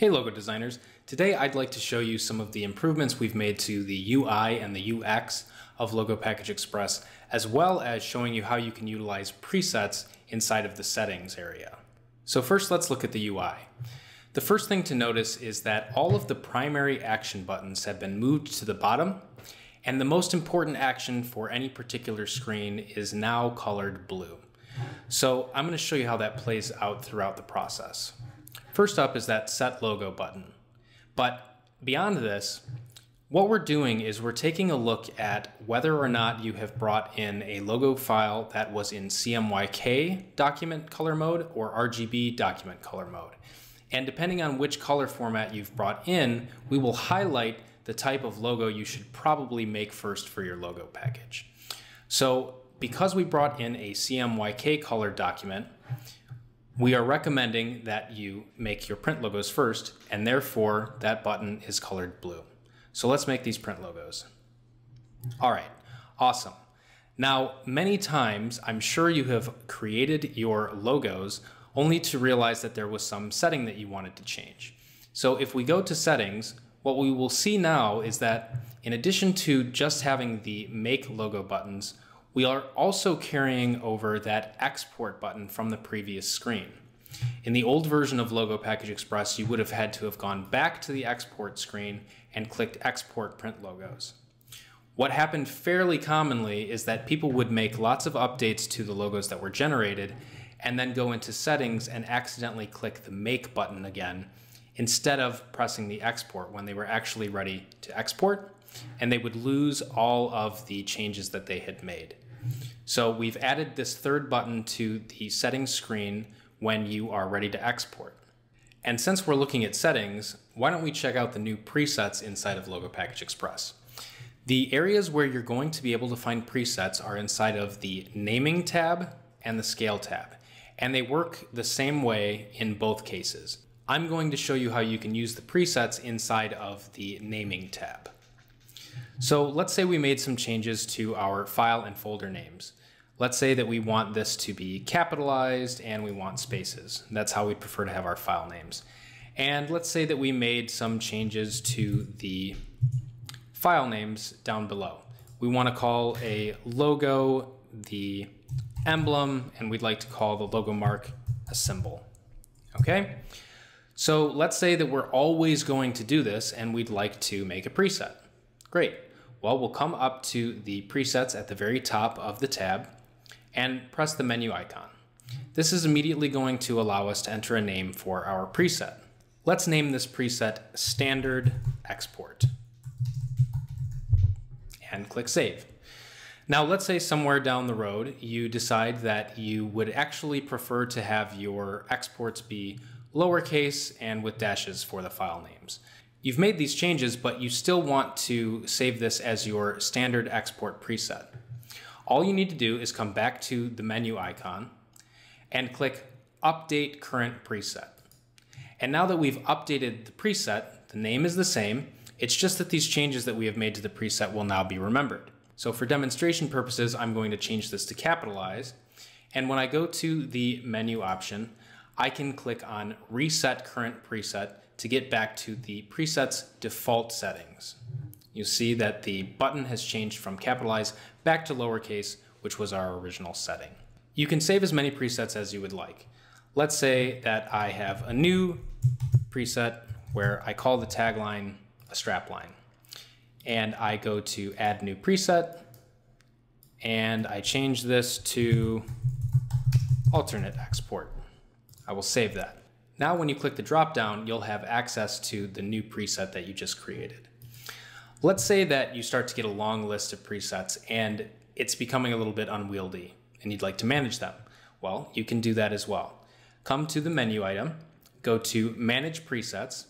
Hey logo designers, today I'd like to show you some of the improvements we've made to the UI and the UX of Logo Package Express, as well as showing you how you can utilize presets inside of the settings area. So first let's look at the UI. The first thing to notice is that all of the primary action buttons have been moved to the bottom, and the most important action for any particular screen is now colored blue. So I'm going to show you how that plays out throughout the process. First up is that set logo button. But beyond this, what we're doing is we're taking a look at whether or not you have brought in a logo file that was in CMYK document color mode or RGB document color mode. And depending on which color format you've brought in, we will highlight the type of logo you should probably make first for your logo package. So because we brought in a CMYK color document, we are recommending that you make your print logos first, and therefore that button is colored blue. So let's make these print logos. All right, awesome. Now, many times, I'm sure you have created your logos only to realize that there was some setting that you wanted to change. So if we go to settings, what we will see now is that in addition to just having the make logo buttons, we are also carrying over that export button from the previous screen. In the old version of Logo Package Express, you would have had to have gone back to the export screen and clicked export print logos. What happened fairly commonly is that people would make lots of updates to the logos that were generated and then go into settings and accidentally click the make button again instead of pressing the export when they were actually ready to export and they would lose all of the changes that they had made. So we've added this third button to the settings screen when you are ready to export. And since we're looking at settings, why don't we check out the new presets inside of Logo Package Express. The areas where you're going to be able to find presets are inside of the naming tab and the scale tab. And they work the same way in both cases. I'm going to show you how you can use the presets inside of the naming tab. So let's say we made some changes to our file and folder names. Let's say that we want this to be capitalized and we want spaces. That's how we prefer to have our file names. And let's say that we made some changes to the file names down below. We want to call a logo the emblem, and we'd like to call the logo mark a symbol. Okay? So let's say that we're always going to do this and we'd like to make a preset. Great. Well, we'll come up to the presets at the very top of the tab and press the menu icon. This is immediately going to allow us to enter a name for our preset. Let's name this preset Standard Export and click Save. Now let's say somewhere down the road you decide that you would actually prefer to have your exports be lowercase and with dashes for the file names. You've made these changes, but you still want to save this as your standard export preset. All you need to do is come back to the menu icon and click Update Current Preset. And now that we've updated the preset, the name is the same, it's just that these changes that we have made to the preset will now be remembered. So for demonstration purposes, I'm going to change this to capitalize. And when I go to the menu option, I can click on Reset Current Preset to get back to the preset's default settings. You see that the button has changed from capitalize back to lowercase, which was our original setting. You can save as many presets as you would like. Let's say that I have a new preset where I call the tagline a strapline. And I go to add new preset and I change this to alternate export. I will save that. Now when you click the drop down, you'll have access to the new preset that you just created. Let's say that you start to get a long list of presets and it's becoming a little bit unwieldy and you'd like to manage them. Well, you can do that as well. Come to the menu item, go to Manage Presets,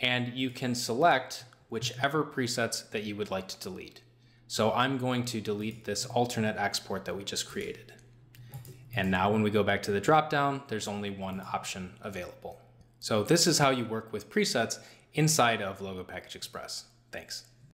and you can select whichever presets that you would like to delete. So I'm going to delete this alternate export that we just created. And now when we go back to the dropdown, there's only one option available. So this is how you work with presets inside of Logo Package Express. Thanks.